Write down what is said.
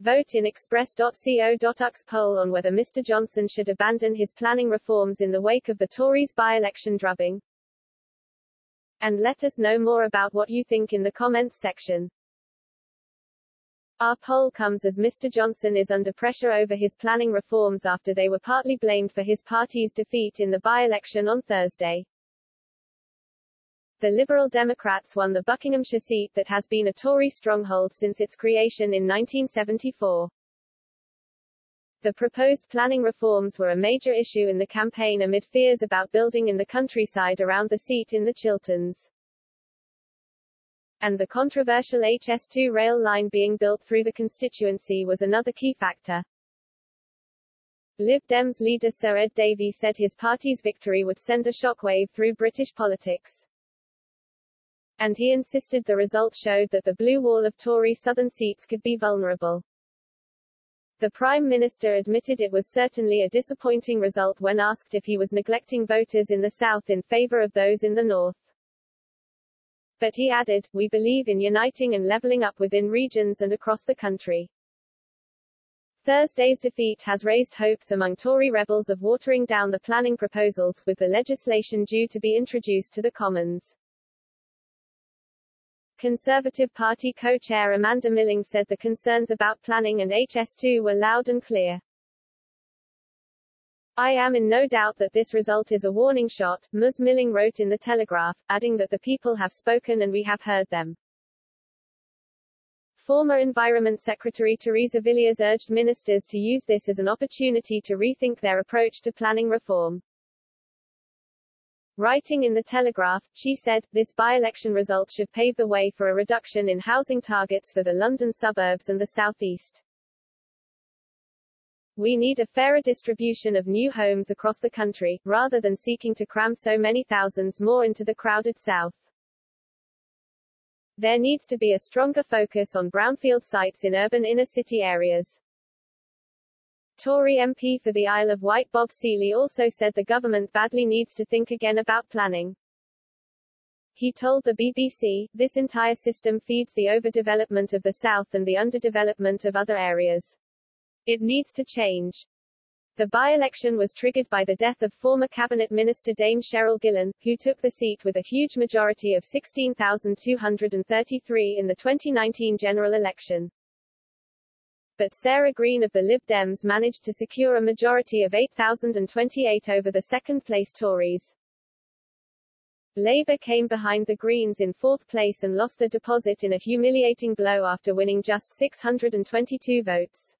Vote in express.co.uk poll on whether Mr Johnson should abandon his planning reforms in the wake of the Tories by-election drubbing. And let us know more about what you think in the comments section. Our poll comes as Mr Johnson is under pressure over his planning reforms after they were partly blamed for his party's defeat in the by-election on Thursday. The Liberal Democrats won the Buckinghamshire seat that has been a Tory stronghold since its creation in 1974. The proposed planning reforms were a major issue in the campaign amid fears about building in the countryside around the seat in the Chilterns. And the controversial HS2 rail line being built through the constituency was another key factor. Lib Dems leader Sir Ed Davey said his party's victory would send a shockwave through British politics and he insisted the result showed that the blue wall of Tory southern seats could be vulnerable. The Prime Minister admitted it was certainly a disappointing result when asked if he was neglecting voters in the South in favour of those in the North. But he added, we believe in uniting and levelling up within regions and across the country. Thursday's defeat has raised hopes among Tory rebels of watering down the planning proposals, with the legislation due to be introduced to the Commons. Conservative Party co-chair Amanda Milling said the concerns about planning and HS2 were loud and clear. I am in no doubt that this result is a warning shot, Ms. Milling wrote in The Telegraph, adding that the people have spoken and we have heard them. Former Environment Secretary Theresa Villiers urged ministers to use this as an opportunity to rethink their approach to planning reform. Writing in The Telegraph, she said, this by-election result should pave the way for a reduction in housing targets for the London suburbs and the southeast. We need a fairer distribution of new homes across the country, rather than seeking to cram so many thousands more into the crowded south. There needs to be a stronger focus on brownfield sites in urban inner-city areas. Tory MP for the Isle of Wight Bob Seely also said the government badly needs to think again about planning. He told the BBC, this entire system feeds the overdevelopment of the south and the underdevelopment of other areas. It needs to change. The by-election was triggered by the death of former cabinet minister Dame Cheryl Gillan, who took the seat with a huge majority of 16,233 in the 2019 general election but Sarah Green of the Lib Dems managed to secure a majority of 8,028 over the second-place Tories. Labour came behind the Greens in fourth place and lost the deposit in a humiliating blow after winning just 622 votes.